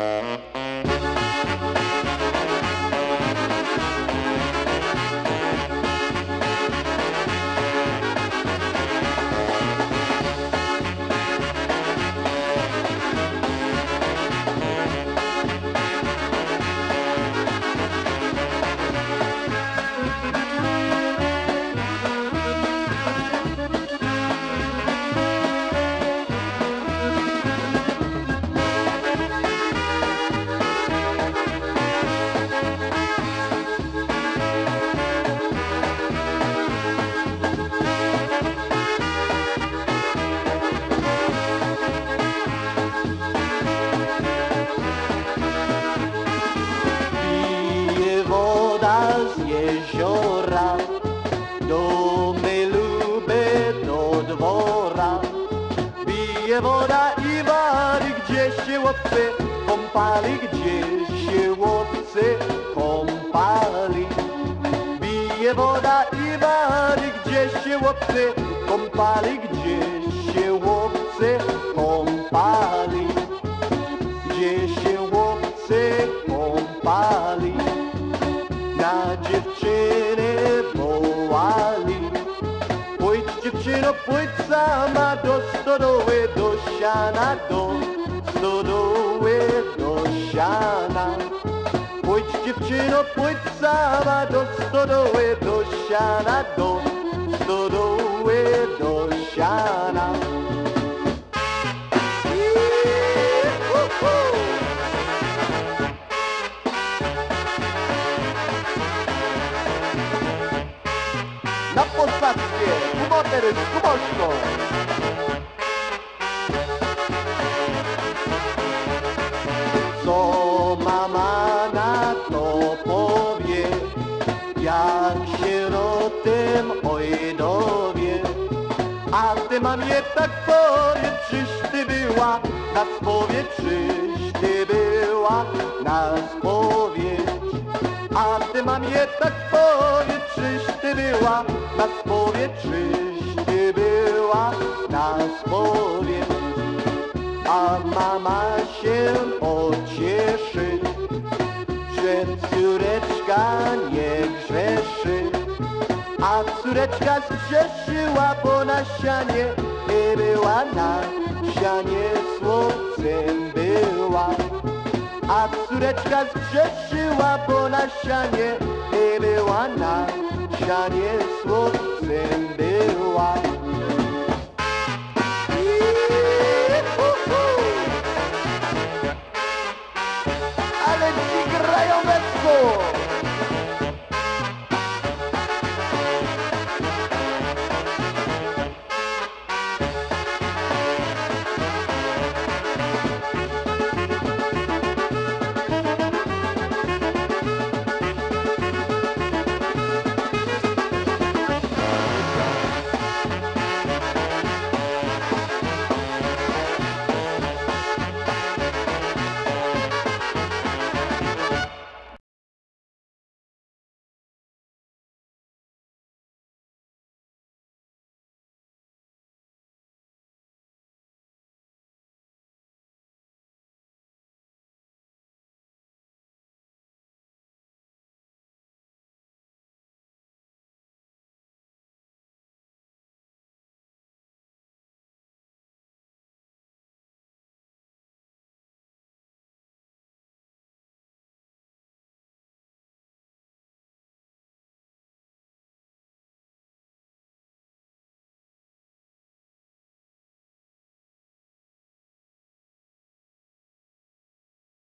Uh-huh. Do dwora. Bije woda i wary, gdzie się łopcy kąpali, gdzie się łopcy kąpali. Bije woda i wary, gdzie się łopcy kąpali, gdzie się łopcy kąpali gdzie się chłopcy kąpali, na dziewczyno, sama do stodoły, do do stodoły, do siana. Pójdź dziewczyno, pójdź sama do do do stodoły, do. Na Co mama na to powie, jak sierotem oj dowie. A ty mamie tak powie, czyś ty była? Na spowie, czyś ty była? Na spowiedź. A ty mamie tak powie, czyś ty była? Na spowiedź, czyś córeczka nie grzeszy. A córeczka zgrzeszyła, bo na sianie i była na sianie słowcem była. A córeczka zgrzeszyła, bo na sianie i była na sianie słowcem była.